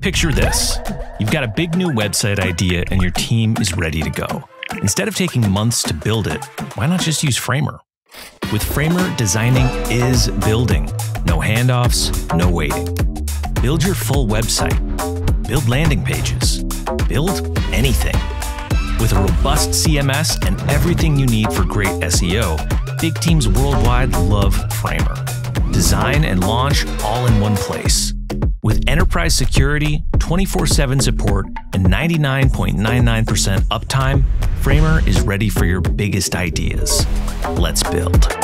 Picture this you've got a big new website idea and your team is ready to go. Instead of taking months to build it, why not just use Framer? With Framer, designing is building. No handoffs, no waiting. Build your full website. Build landing pages. Build anything. With a robust CMS and everything you need for great SEO, big teams worldwide love Framer. Design and launch all in one place. Enterprise security, 24 7 support, and 99.99% uptime, Framer is ready for your biggest ideas. Let's build.